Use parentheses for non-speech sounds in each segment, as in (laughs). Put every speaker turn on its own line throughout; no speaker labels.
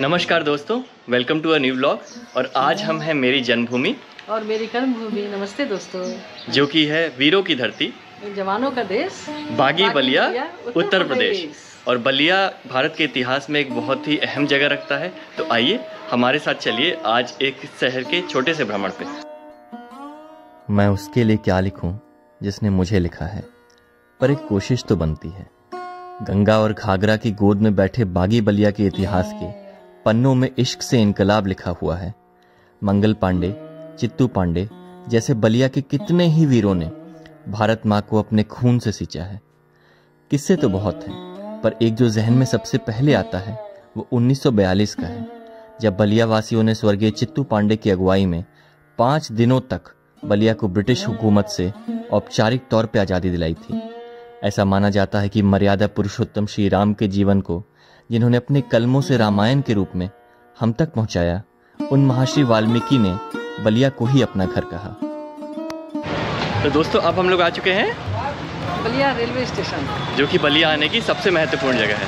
नमस्कार दोस्तों welcome to a new vlog और आज हम हैं मेरी जन्मभूमि।
और मेरी कर्म भूमि नमस्ते दोस्तों।
जो कि है वीरों की धरती।
जवानों का देश।
बागी बलिया उत्तर प्रदेश। और बलिया भारत के इतिहास में एक बहुत ही अहम जगह रखता है। तो आइए हमारे साथ चलिए आज एक शहर के छोटे से भ्रमण पे।
मैं उसके लिए क्या लिखूं जिसने मुझे लिखा है? पर एक कोशिश तो बनती है। गंगा और घाघरा की गोद में बैठे बागी बलिया के इतिहास के पन्नों में इश्क से इनकलाब लिखा हुआ है। मंगल पांडे, चित्तू पांडे जैसे बलिया के कितने ही वीरों ने भारत माँ को अपने खून से सींचा है। किस्से तो बहुत हैं, पर एक जो जहन में सबसे पहले आता है, वो 1942 का है, जब बलिया वासियों ने स्वर्गीय चित्तू पांडे की अगुवाई में पाँच दिनों तक बलिया को ब्रिटिश हुकूमत से औपचारिक तौर पर आज़ादी दिलाई थी। ऐसा माना जाता है कि मर्यादा पुरुषोत्तम श्री राम के जीवन को जिन्होंने अपने कलमों से रामायण के रूप में हम तक पहुँचाया उन महर्षि वाल्मीकि ने बलिया को ही अपना घर कहा।
तो दोस्तों अब हम लोग आ चुके हैं
बलिया रेलवे स्टेशन।
जो कि बलिया आने की सबसे महत्वपूर्ण जगह है।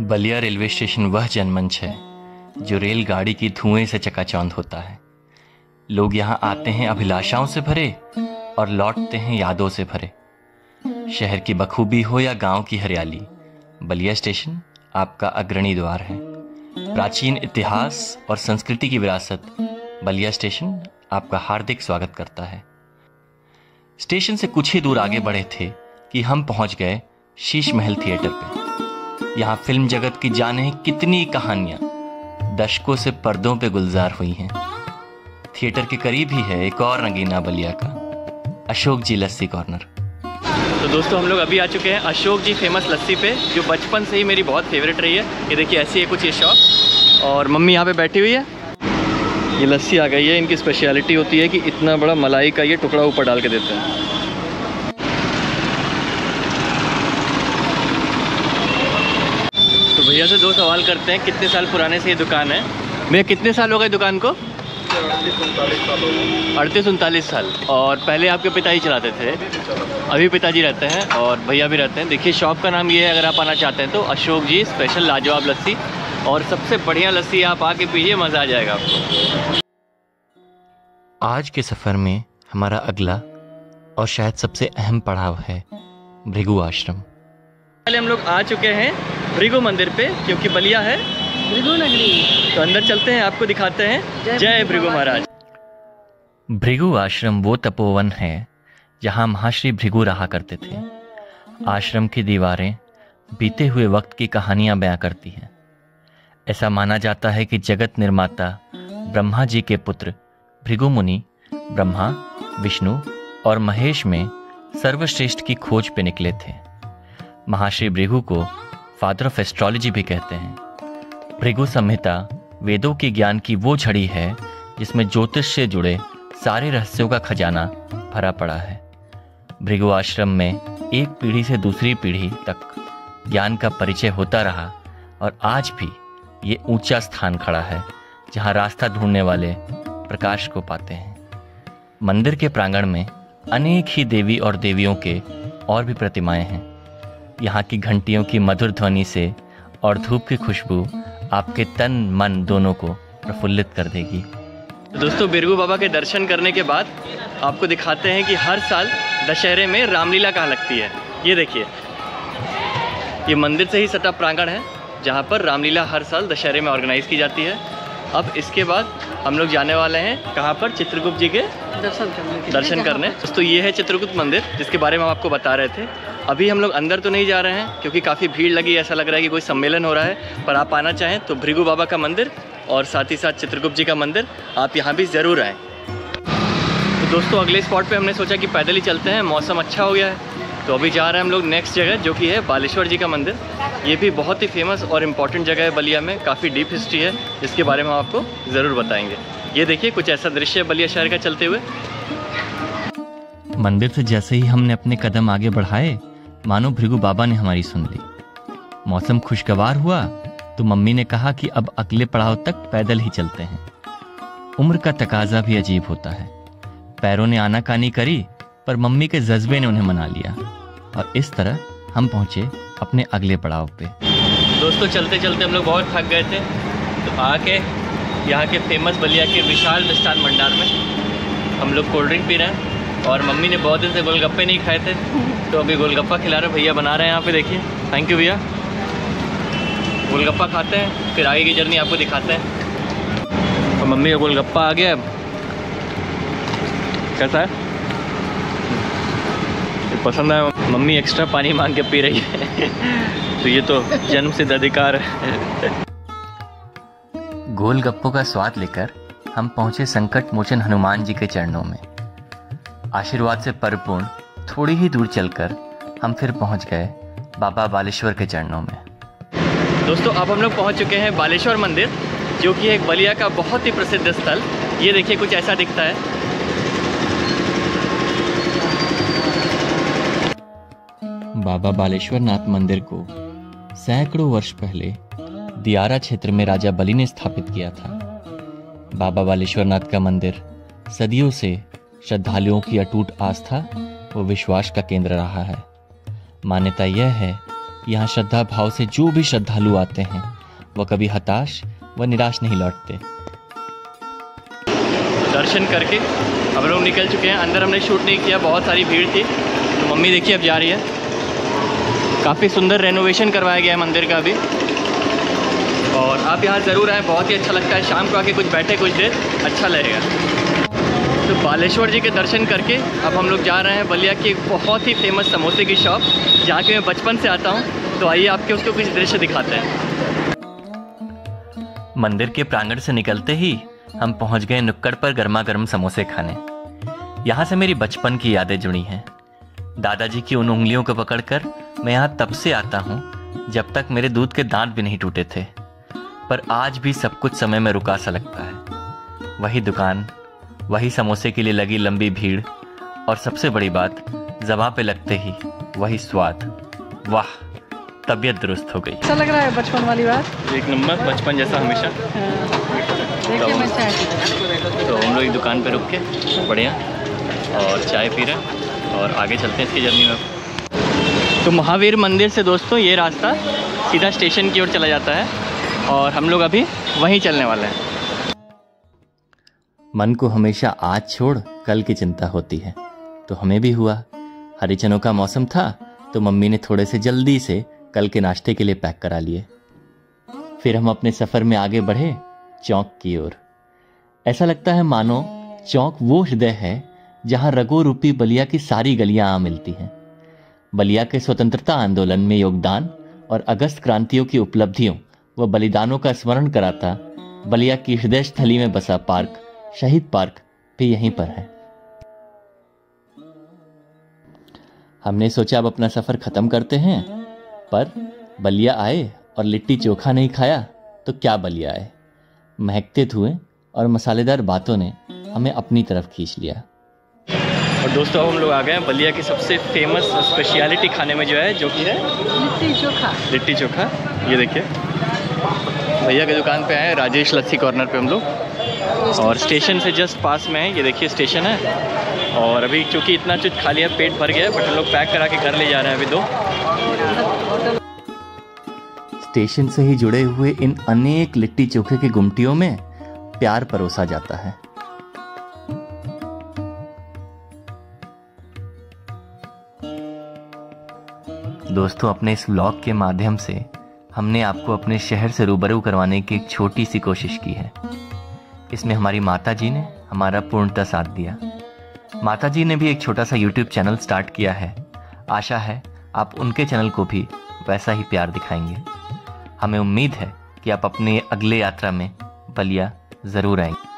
बलिया रेलवे स्टेशन वह जनमंच है जो रेलगाड़ी की धुएँ से चकाचौंध होता है। लोग यहाँ आते हैं अभिलाषाओं से भरे और लौटते हैं यादों से भरे। शहर की बखूबी हो या गाँव की हरियाली, बलिया स्टेशन आपका अग्रणी द्वार है। प्राचीन इतिहास और संस्कृति की विरासत बलिया स्टेशन आपका हार्दिक स्वागत करता है। स्टेशन से कुछ ही दूर आगे बढ़े थे कि हम पहुँच गए शीश महल थिएटर पे। यहाँ फ़िल्म जगत की जाने कितनी कहानियाँ दशकों से पर्दों पे गुलजार हुई हैं। थिएटर के करीब ही है एक और नगीना बलिया का, अशोक जी लस्सी कॉर्नर।
तो दोस्तों, हम लोग अभी आ चुके हैं अशोक जी फ़ेमस लस्सी पे, जो बचपन से ही मेरी बहुत फेवरेट रही है। ये देखिए, ऐसी है कुछ ये शॉप और मम्मी यहाँ पे बैठी हुई है। ये लस्सी आ गई है, इनकी स्पेशलिटी होती है कि इतना बड़ा मलाई का ये टुकड़ा ऊपर डाल के देते हैं। तो भैया से दो सवाल करते हैं, कितने साल पुराने से ये दुकान है? भैया, कितने साल हो गए दुकान को? अड़तीस उनतालीस साल। और पहले आपके पिताजी चलाते थे। अभी पिताजी रहते हैं और भैया भी रहते हैं। देखिए शॉप का नाम ये है अगर आप आना चाहते हैं तो अशोक जी स्पेशल लाजवाब लस्सी। और सबसे बढ़िया लस्सी आप आके पीजिए मज़ा आ जाएगा आपको।
आज के सफ़र में हमारा अगला और शायद सबसे अहम पड़ाव है भृगु आश्रम।
पहले हम लोग आ चुके हैं भृगु मंदिर पे क्योंकि बलिया है।
भृगु नगरी
तो अंदर चलते हैं आपको दिखाते हैं। जय भृगु महाराज।
भृगु आश्रम वो तपोवन है जहाँ महाश्री भृगु रहा करते थे। आश्रम की दीवारें बीते हुए वक्त की कहानियाँ बयां करती हैं। ऐसा माना जाता है कि जगत निर्माता ब्रह्मा जी के पुत्र भृगु मुनि ब्रह्मा विष्णु और महेश में सर्वश्रेष्ठ की खोज पे निकले थे। महाश्री भृगु को फादर ऑफ़ एस्ट्रोलॉजी भी कहते हैं। भृगु संहिता वेदों के ज्ञान की वो झड़ी है, जिसमें ज्योतिष से जुड़े सारे रहस्यों का खजाना भरा पड़ा है। भृगु आश्रम में एक पीढ़ी से दूसरी पीढ़ी तक ज्ञान का परिचय होता रहा और आज भी ये ऊँचा स्थान खड़ा है, जहाँ रास्ता ढूँढने वाले प्रकाश को पाते हैं। मंदिर के प्रांगण में अनेक ही देवी और देवियों के और भी प्रतिमाएँ हैं। यहाँ की घंटियों की मधुर ध्वनि से और धूप की खुशबू आपके तन मन दोनों को प्रफुल्लित कर देगी।
तो दोस्तों बिरगू बाबा के दर्शन करने के बाद आपको दिखाते हैं कि हर साल दशहरे में रामलीला कहाँ लगती है। ये देखिए। ये मंदिर से ही सटा प्रांगण है जहाँ पर रामलीला हर साल दशहरे में ऑर्गेनाइज की जाती है। अब इसके बाद हम लोग जाने वाले हैं कहाँ पर? चित्रगुप्त जी के
दर्शन करने
दर्शन करने। दोस्तों ये है चित्रगुप्त मंदिर जिसके बारे में हम आपको बता रहे थे। अभी हम लोग अंदर तो नहीं जा रहे हैं, क्योंकि काफ़ी भीड़ लगी ऐसा लग रहा है कि कोई सम्मेलन हो रहा है, पर आप आना चाहें तो भृगु बाबा का मंदिर और साथ ही साथ चित्रगुप्त जी का मंदिर, आप यहाँ भी ज़रूर आएँ। तो दोस्तों, अगले स्पॉट पे हमने सोचा कि पैदल ही चलते हैं, मौसम अच्छा हो गया है तो अभी जा रहे हैं हम लोग नेक्स्ट जगह, जो कि है बालेश्वर जी का मंदिर। ये भी बहुत ही फ़ेमस और इंपॉर्टेंट जगह है बलिया में, काफ़ी डीप हिस्ट्री है, जिसके बारे में हम आपको ज़रूर बताएँगे। ये देखिए, कुछ ऐसा दृश्य है बलिया शहर का चलते हुए।
मंदिर से जैसे ही हमने अपने कदम आगे बढ़ाए मानो भृगु बाबा ने हमारी सुन ली। मौसम खुशगवार हुआ तो मम्मी ने कहा कि अब अगले पड़ाव तक पैदल ही चलते हैं। उम्र का तकाजा भी अजीब होता है। पैरों ने आनाकानी करी, पर मम्मी के जज्बे ने उन्हें मना लिया। और इस तरह हम पहुँचे अपने अगले पड़ाव पे।
दोस्तों चलते चलते हम लोग बहुत थक गए थे। तो आके यहाँ के फ़ेमस बलिया के विशाल मिष्ठान भंडार में हम लोग कोल्ड ड्रिंक पी रहे हैं। और मम्मी ने बहुत दिन से गोलगप्पे नहीं खाए थे तो अभी गोलगप्पा खिला रहे भैया बना रहे हैं यहाँ पे, देखिए। थैंक यू भैया। गोलगप्पा खाते हैं, फिर आगे की जर्नी आपको दिखाते हैं। और मम्मी का गोलगप्पा आ गया अब। कैसा है? पसंद है मम्मी एक्स्ट्रा पानी मांग के पी रही है। तो ये तो जन्म सिद्ध अधिकार है।
गोलगप्पों का स्वाद लेकर हम पहुँचे संकट मोचन हनुमान जी के चरणों में। आशीर्वाद से परिपूर्ण थोड़ी ही दूर चलकर हम फिर पहुँच गए बाबा बालेश्वर के चरणों में।
दोस्तों अब हम लोग पहुँच चुके हैं बालेश्वर मंदिर जो कि एक बलिया का बहुत ही प्रसिद्ध स्थल। ये देखिए कुछ ऐसा दिखता है।
बाबा बालेश्वर नाथ मंदिर को सैकड़ों वर्ष पहले दियारा क्षेत्र में राजा बलि ने स्थापित किया था। बाबा बालेश्वर नाथ का मंदिर सदियों से श्रद्धालुओं की अटूट आस्था व विश्वास का केंद्र रहा है। मान्यता यह है कि यहाँ श्रद्धा भाव से जो भी श्रद्धालु आते हैं, वह कभी हताश व निराश नहीं लौटते।
दर्शन करके अब लोग निकल चुके हैं। अंदर हमने शूट नहीं किया, बहुत सारी भीड़ थी। तो मम्मी देखिए, अब जा रही है। काफ़ी सुंदर रेनोवेशन करवाया गया है मंदिर का अभी। और आप यहाँ ज़रूर आएँ, बहुत ही अच्छा लगता है। शाम को आके कुछ बैठे, कुछ देर अच्छा लगेगा। तो बालेश्वर जी के दर्शन करके अब हम लोग जा रहे हैं बलिया की बहुत ही फ़ेमस समोसे की शॉप जहाँ के मैं बचपन से आता हूँ। तो आइए आपके उसको कुछ दृश्य दिखाते हैं।
मंदिर के प्रांगण से निकलते ही हम पहुँच गए नुक्कड़ पर गर्मा गर्म समोसे खाने। यहाँ से मेरी बचपन की यादें जुड़ी हैं। दादाजी की उन उंगलियों को पकड़कर मैं यहाँ तब से आता हूँ, जब तक मेरे दूध के दांत भी नहीं टूटे थे। पर आज भी सब कुछ समय में रुका सा लगता है। वही दुकान वही समोसे के लिए लगी लंबी भीड़। और सबसे बड़ी बात जबा पे लगते ही वही स्वाद। वाह तबीयत दुरुस्त हो गई।
अच्छा लग रहा है बचपन वाली बात?
एक नंबर बचपन जैसा हमेशा।
हाँ। देखिए मैं चाय पी रहा।
तो हम लोग एक दुकान पे रुक के बढ़िया और चाय पी रहे और आगे चलते हैं इसकी जर्नी में। तो महावीर मंदिर से दोस्तों ये रास्ता सीधा स्टेशन की ओर चला जाता है और हम लोग अभी वहीं चलने वाले हैं।
मन को हमेशा आज छोड़ कल की चिंता होती है। तो हमें भी हुआ। हरी चनों का मौसम था तो मम्मी ने थोड़े से जल्दी से कल के नाश्ते के लिए पैक करा लिए। फिर हम अपने सफ़र में आगे बढ़े चौक की ओर। ऐसा लगता है मानो चौक वो हृदय है, जहाँ रगो रूपी बलिया की सारी गलियाँ आ मिलती हैं। बलिया के स्वतंत्रता आंदोलन में योगदान और अगस्त क्रांतियों की उपलब्धियों व बलिदानों का स्मरण कराता बलिया की हृदय स्थली में बसा पार्क शहीद पार्क भी यहीं पर है। हमने सोचा अब अपना सफ़र खत्म करते हैं पर बलिया आए और लिट्टी चोखा नहीं खाया तो क्या बलिया आए? महकते धुएँ और मसालेदार बातों ने हमें अपनी तरफ़ खींच लिया।
और दोस्तों हम लोग आ गए हैं बलिया की सबसे फ़ेमस स्पेशलिटी खाने में जो है जो कि है?
लिट्टी चोखा।
लिट्टी चोखा। ये देखिए। भैया की दुकान पे आए राजेश लस्सी कॉर्नर पे हम लोग। और स्टेशन से जस्ट पास में है, ये देखिए स्टेशन है। और अभी चूँकि इतना कुछ खा लिया पेट भर गया है बट हम लोग पैक करा के घर ले जा रहे हैं अभी दो।
स्टेशन से ही जुड़े हुए इन अनेक लिट्टी चोखे की गुमटियों में प्यार परोसा जाता है। दोस्तों, अपने इस व्लॉग के माध्यम से हमने आपको अपने शहर से रूबरू करवाने की एक छोटी सी कोशिश की है। इसमें हमारी माता जी ने हमारा पूर्णतः साथ दिया। माता जी ने भी एक छोटा सा यूट्यूब चैनल स्टार्ट किया है। आशा है आप उनके चैनल को भी वैसा ही प्यार दिखाएँगे। हमें उम्मीद है कि आप अपने अगले यात्रा में बलिया ज़रूर आएँगे।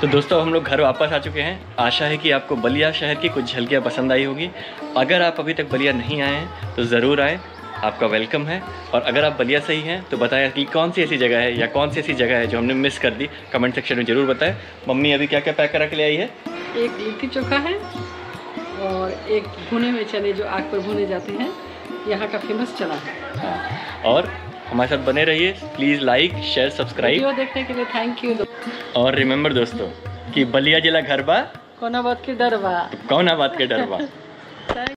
तो दोस्तों, हम लोग घर वापस आ चुके हैं। आशा है कि आपको बलिया शहर की कुछ झलकियाँ पसंद आई होगी। अगर आप अभी तक बलिया नहीं आए हैं तो ज़रूर आए। आपका वेलकम है। और अगर आप बलिया सही हैं तो बताएँ कि कौन सी ऐसी जगह है या कौन सी ऐसी जगह है जो हमने मिस कर दी। कमेंट सेक्शन में ज़रूर बताएँ। मम्मी अभी क्या क्या पैक करा के ले आई है?
एक लिट्टी चोखा है और एक भुने हुए चने जो आग पर भुने जाते हैं यहाँ का फ़ेमस चना है।
हाँ, और हमारे साथ बने रहिए। प्लीज़ लाइक शेयर सब्सक्राइब
देखने के लिए थैंक यू
और रिमेंबर दोस्तों कि बलिया जिला घर बा
कोना बात के डर बा
तो कौन बात के डर बा (laughs)